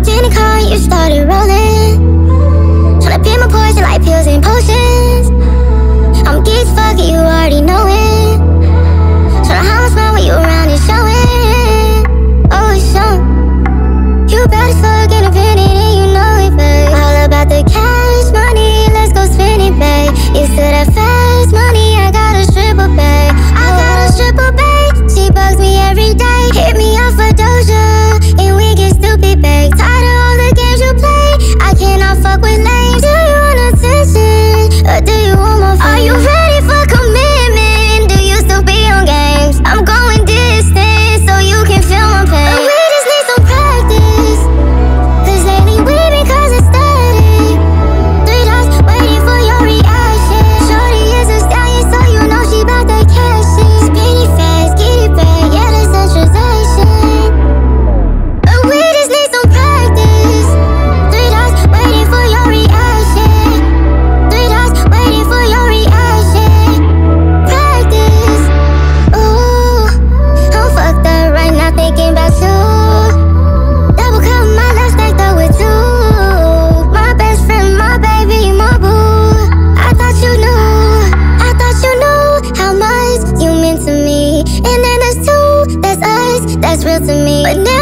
hopped in the car, you started rolling to me. But now